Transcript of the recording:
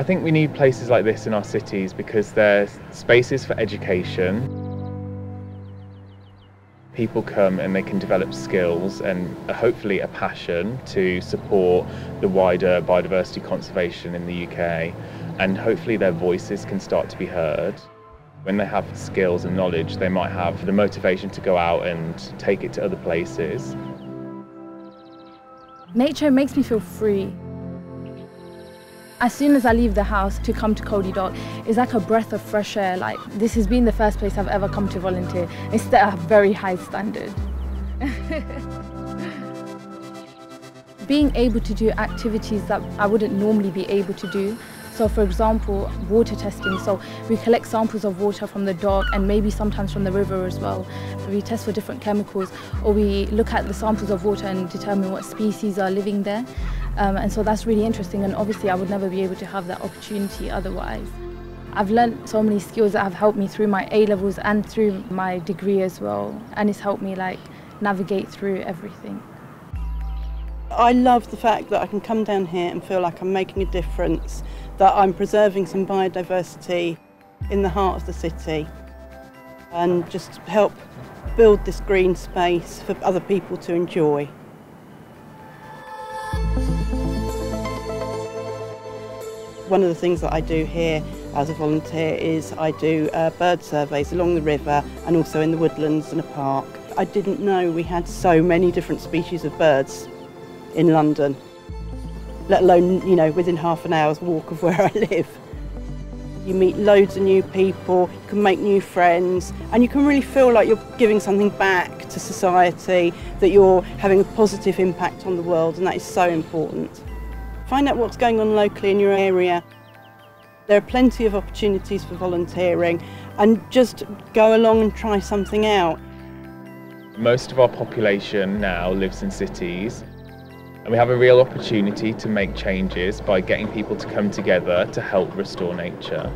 I think we need places like this in our cities because they're spaces for education. People come and they can develop skills and hopefully a passion to support the wider biodiversity conservation in the UK and hopefully their voices can start to be heard. When they have skills and knowledge, they might have the motivation to go out and take it to other places. Nature makes me feel free. As soon as I leave the house to come to Cody Dock, it's like a breath of fresh air. Like this has been the first place I've ever come to volunteer. It's a very high standard. Being able to do activities that I wouldn't normally be able to do. So for example, water testing. So we collect samples of water from the dock and maybe sometimes from the river as well. We test for different chemicals or we look at the samples of water and determine what species are living there. Um, and so that's really interesting and obviously I would never be able to have that opportunity otherwise. I've learnt so many skills that have helped me through my A levels and through my degree as well and it's helped me like navigate through everything. I love the fact that I can come down here and feel like I'm making a difference, that I'm preserving some biodiversity in the heart of the city and just help build this green space for other people to enjoy. One of the things that I do here as a volunteer is I do uh, bird surveys along the river and also in the woodlands and a park. I didn't know we had so many different species of birds in London, let alone, you know, within half an hour's walk of where I live. You meet loads of new people, you can make new friends, and you can really feel like you're giving something back to society, that you're having a positive impact on the world, and that is so important. Find out what's going on locally in your area. There are plenty of opportunities for volunteering and just go along and try something out. Most of our population now lives in cities and we have a real opportunity to make changes by getting people to come together to help restore nature.